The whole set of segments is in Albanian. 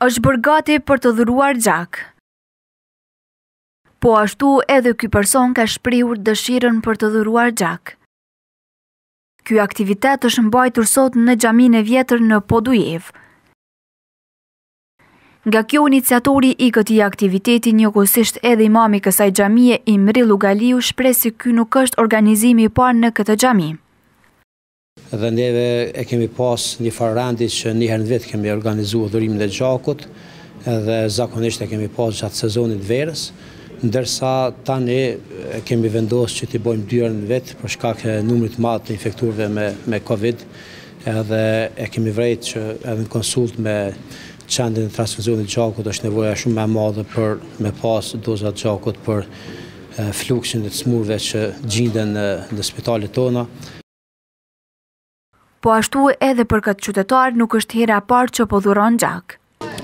Është bërë gati për të dhuruar gjak. Po ashtu edhe ky person ka shprehur dëshirën për të dhuruar gjak. Ky aktivitet është mbajtur sot në xhaminë e vjetër në Podujevë. Nga kjo iniciatori i këtij aktiviteti njëkohësisht edhe imami i kësaj xhamie Imri Llugaliu shpreh se ky nuk është organizimi i parë në këtë xhami. Dhe neve e kemi pas një farë rendi që një herë në vit kemi organizuar dhurimin e gjakut dhe zakonisht e kemi pas gjatë sezonit të verës, ndërsa tani kemi vendosur që t'i bëjmë dy herë në vit për shkak të numrit të madh të infektuarve me me Covid edhe e kemi vrejtë që edhe në konsultë me qendrën e transfuzionit të gjakut është nevoja shumë më e madhe për me pas doza të gjakut për fluksin e të smurëve që gjinden në spitalet tona. Po ashtu edhe për këtë qytetar nuk është hera e parë që po dhuron gjak.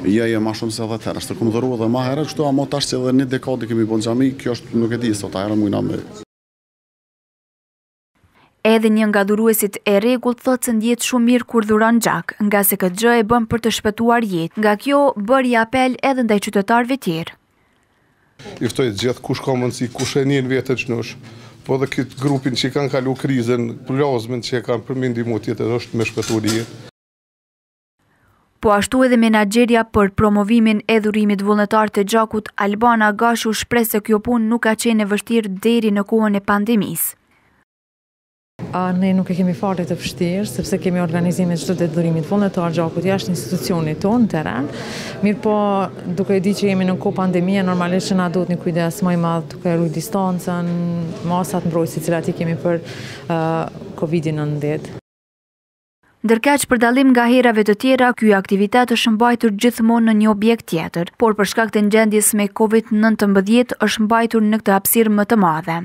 Jo, jo, ma shumë se 10 herë, është që kom dhuru edhe ma herët, kështu amo tash që edhe një dekadë kemi bo n'xhami, kjo është nuk e di, sata herë, muj me thanë. Edhe një nga dhuruesit e rregullt thotë se ndjehet shumë mirë kur dhuron gjak, ngase këtë gjë e bën për të shpetuar jetë, nga kjo bëri apel edhe ndaj qytetarëve tjerë. I ftoj gjithkush ka mundësi, kush e nin veten shnosh, po dhe këtë grupin që e kanë kalu krizën, plazmën që e kanë për me ndihmu tjetër është me shpëtu një jetë. Po ashtu edhe menaxherja për promovimin e dhurimit vullnetar të gjakut Albana Gashi u shpreh se kjo punë nuk ka qenë e vështirë deri në kohën e pandemisë. Ne nuk e kemi fare të vështirë, sepse kemi organizime çdo ditë të dhurimit vullnetar të gjakut jashtë institucionit tonë në terren. Mirëpo, duke e di që jemi në kohë pandemie, normalisht që na duhet një kujdes më i madh, duke e ruajt distancën, masat mbrojtëse të cilat i kemi për COVID-19. Ndërkaq, për dallim nga herave të tjera, ky aktivitet është mbajtur gjithmonë në një objekt tjetër, por për shkak të gjendjes me COVID-19 është mbajtur në këtë hapësirë më të madhe.